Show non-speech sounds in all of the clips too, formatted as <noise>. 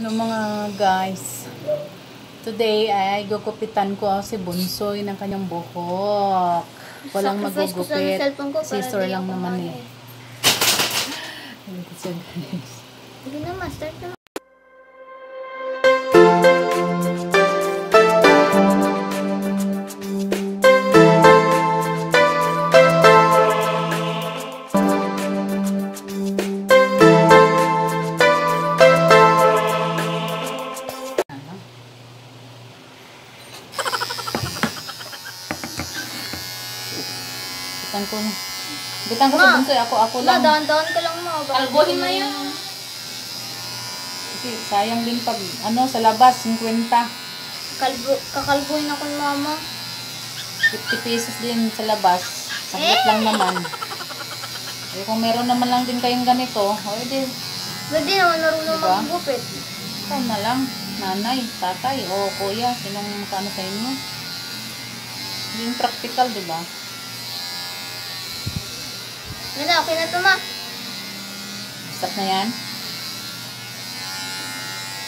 Ano mga guys, today ay gugupitan ko si Bunsoy ng kanyang buhok. Walang ko magugupit. cellphone ko para Sister di lang ako naman ano eh. <laughs> Sige na, master Gupitan ko na. Gupitan ko si Ma. Bunsoy. Ako, ako Ma, lang. dahan-dahan ka lang mo. Kalbohin di na yan. Kasi sayang din pag, ano, sa labas, 50. Kalbo, kakalbuhin ako ni mama. 50 pesos din sa labas. Saglit lang naman. Eh, kung meron naman lang din kayong ganito, o edi, Pwede naman marunong Diba? maggupit. ikaw na lang. Nanay, tatay, o kuya, sinong kano sa inyo. Yung practical, di ba? Yan na, okay na to ma. Stop na yan?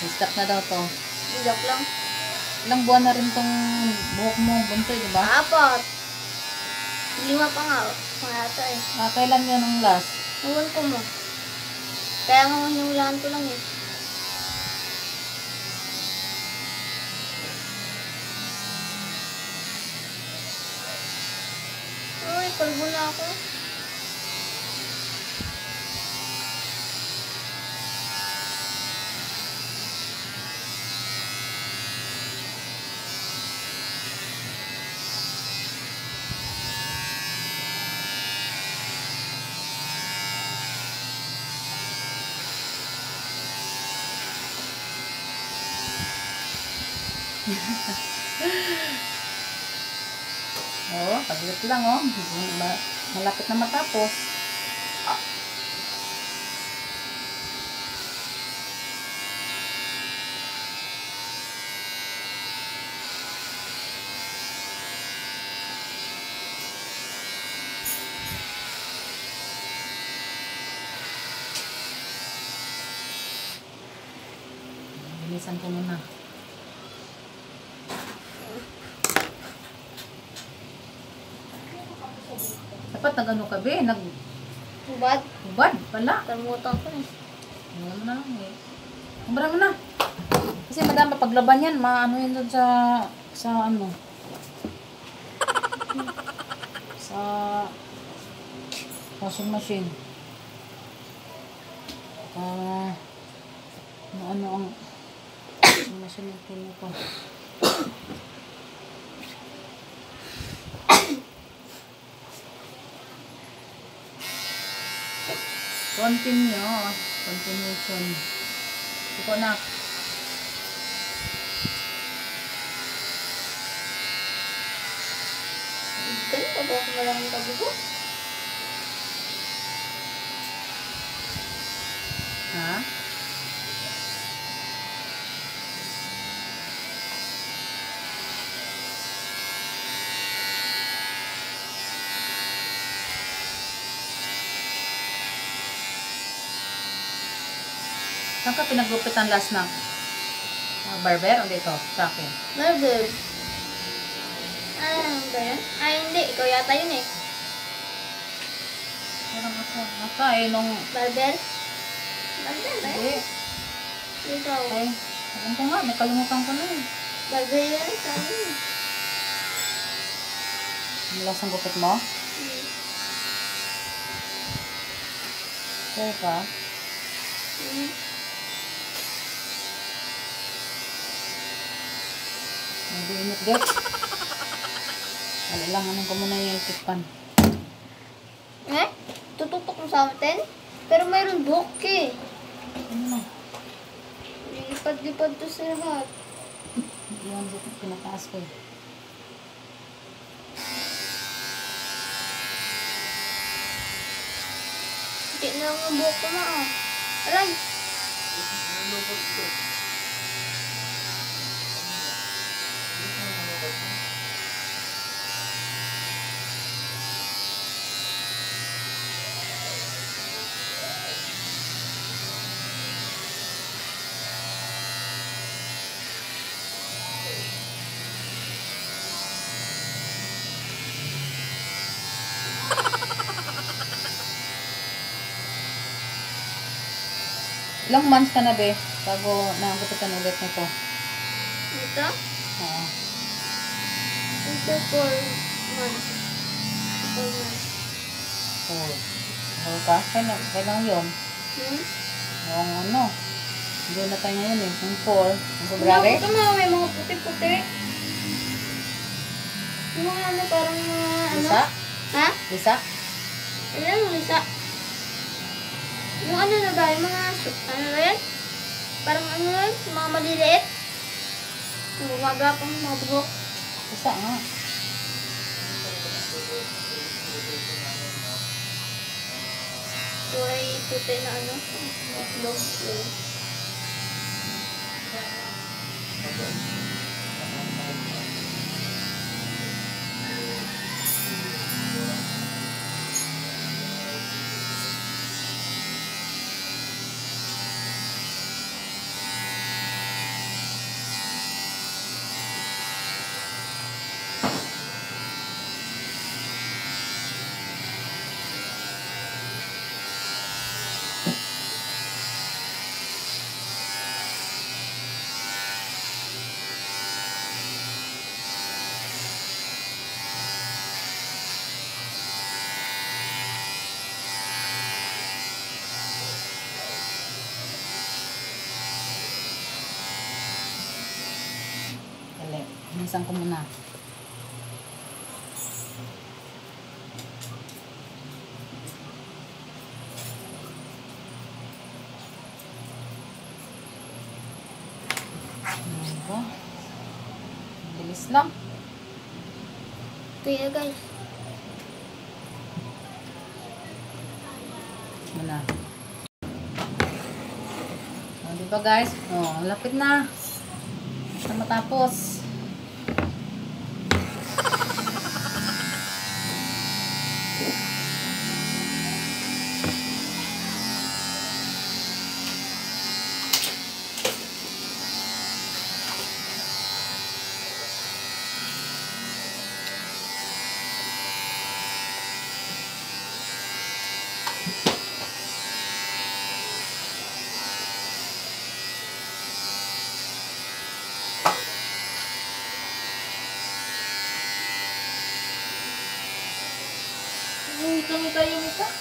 Stop na daw to. Joke lang. Ilang buwan na rin tong buhok mo, buntoy, di ba? Apat. Lima pa nga. Mga ata eh. Ah, kailan yan ang last? Ewan ko mo. Kaya nga hinulaan ko lang eh. Uy, kalbo na ako. <laughs> oh, paglit lang, oh. Ma- Malapit na matapos. Bilisan ko muna. Dapat nag-ano ka, be? Nag Hubad. Ubad pala. Kalimutan ko eh. Ano na lang eh. Umbra mo na. Kasi madama paglaban yan, maano yun doon sa, sa ano. sa washing machine. Ah, ano, ano ang washing machine yung pinuto. Continue. Continuation. Iko na. Ganun pa ba ako kabuko? Ha? Saan ka pinaglupitan last na? Uh, barber o dito? Sa akin. Marvel. Ah, ba yun? Ay, hindi. Ikaw yata yun eh. Parang ako. Naka eh, nung... Barber? Barber ba Hindi. yun? Ikaw. Ay, alam ko nga, nakalimutan ko na eh. Barber yan. Sabi mo. Ang last ng gupit mo? Hmm. Sure ka? Hmm. Hindi init lang, anong ko muna yung tipan. Eh? Tututok mo sa atin? Pero mayroon buhok eh. Ano na? Lipad-lipad to sa lahat. Hindi yan dito pinataas ko eh. Hindi na ang buhok ko na ah. Aray! Ilang months ka na, be? Bago nagututan ulit nito. Ito? Oo. Ito for months. For months. Four. Four ka? Kailan, kailan yun? Hmm? Yung ano? Doon na tayo ngayon eh. Yung four. Yung February? Ito mga may mga puti-puti. Yung mga ano, parang mga ano. Lisa? Ha? Lisa? Ano yung lisa? Yung ano na ba? Yung mga, ano ba yan? Parang ano yan? Mga maliliit. Yung gumagapang mga buhok. Lisa nga. Ito ay puti na ano. Itlog. Yun. Minsan ko muna. Ano Bilis lang. Kaya guys. Muna. O, di ba guys? O, lapit na. Na matapos. Wait lang tayo nito.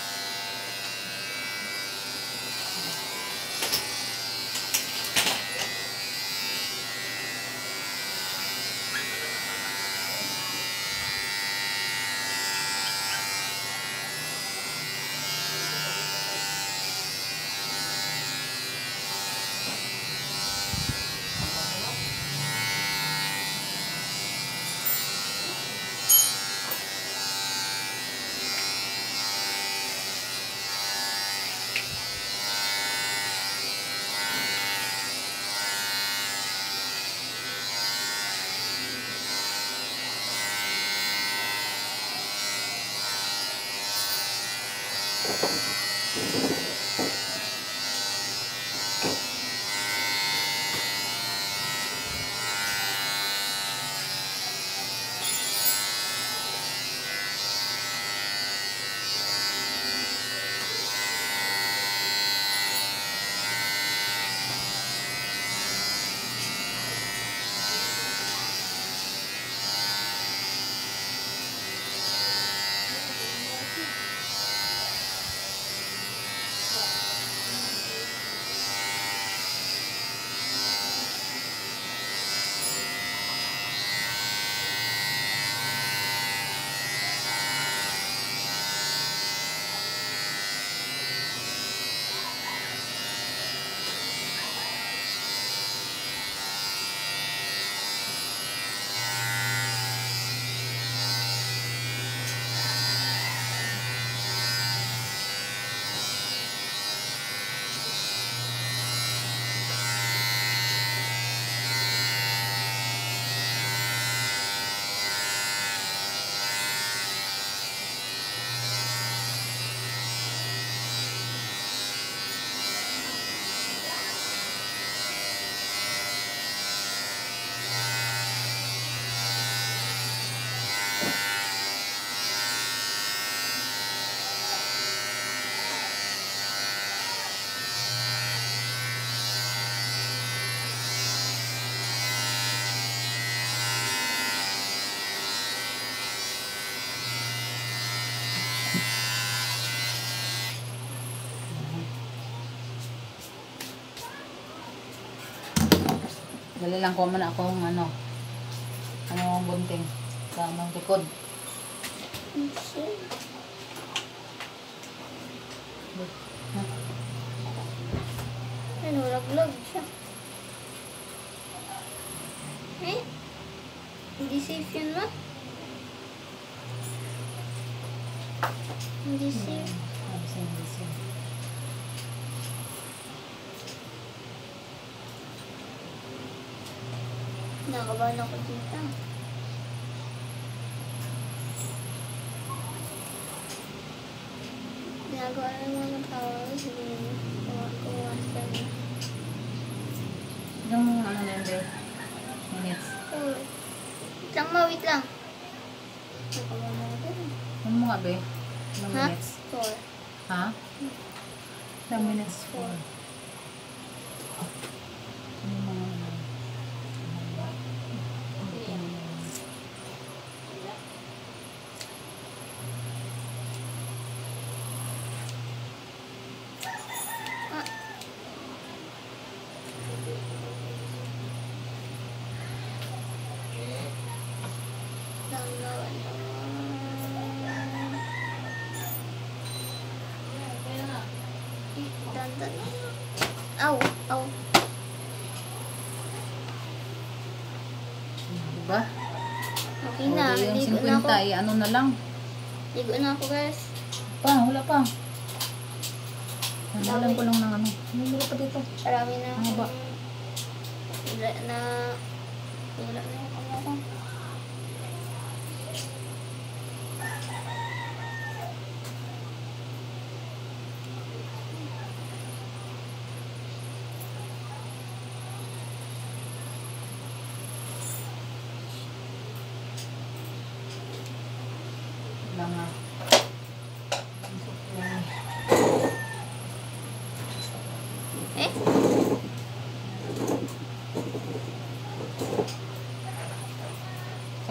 Dali lang ko man akong ano. Ano ang bunting. Sa anong likod. Ha? Ay, nalaglag siya. Eh? Hindi safe yun, ma? Hindi safe. Absent, absent. Nakabahan ako dito. Ginagawa ng power. Sige, kumakas na. Yung ano na yun? Minutes. Oh. Wait lang ma, wait lang. Nakabahan ako dun. Ano mo nga, be? Ilang minutes? Four. Ha? Ilang minutes? Four. Ano yung mga ano? Ah. Dalawa naman. Dandan. Aw, aw. Diba? Okay O, na. di Ligo yung na ako. 50, eh, ano na lang. Ligo na ako, guys. Pa, wala pa. Nanalan ko lang ng ano. Hindi pa dito. Marami na Ano ba? Wala na. Wala na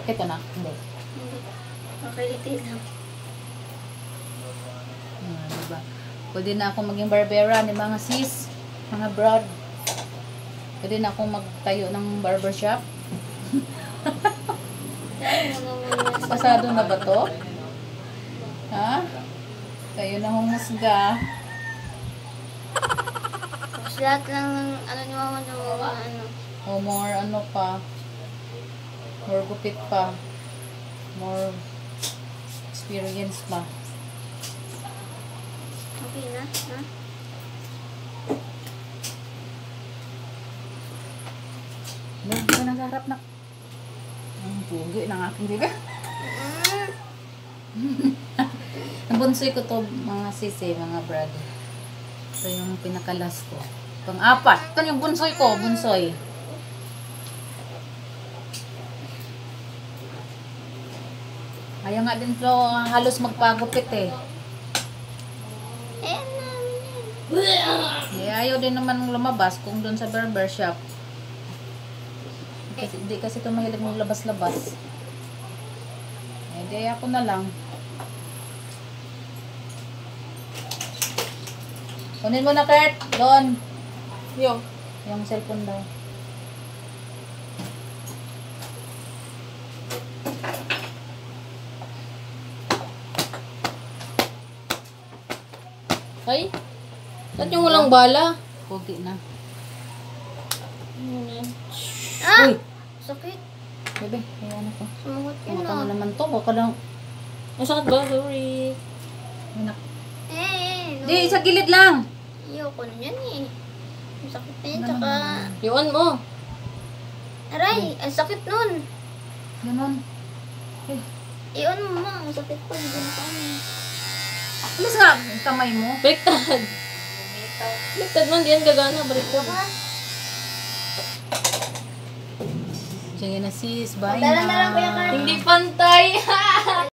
Sakit na? Hindi. Hindi. Makaliti lang. Ah, diba? Pwede na akong maging barbera ni mga sis, mga broad. Pwede na akong magtayo ng barbershop. <laughs> Pasado na ba to? Ha? Kayo na humusga. Tapos lahat lang ng ano na mga ano. O more ano pa. More gupit pa. More experience pa. Okay na, ha? Doon ka na sa harap na. Ang pugi ng aking biga. Mm. Ang <laughs> bunsoy ko to mga sisi, mga brother. Ito yung pinakalas ko. Pang-apat. Ito yung bunsoy ko, bunsoy. Ayaw nga din to halos magpagupit eh. Eh. Eh, ayaw din naman lumabas kung doon sa barber shop. Kasi, di kasi ito mahilig maglabas-labas. Eh, di ako na lang. Kunin mo na, Kurt. Doon. Yo. Yung cellphone daw. Ay. Ba't yung walang bala? Pugi na. Ah! Uy! Sakit. Bebe, ay ano ko. Sumagot Baka mo na. naman to. Baka lang. Ang sakit ba? Sorry. Anak. Eh, no. Di, sa gilid lang. Ayoko na yan eh. Ang sakit na yan, tsaka... Iwan mo. Aray, ang sakit nun. Ganon. Eh, Iyon mo ma, ang sakit pa. Hindi na kami. Nga ang kamay mo. Baliktad. Baliktad man, di yan gagana. Baliktad. Sige na sis, bye Dala na lang. Hindi pantay. <laughs>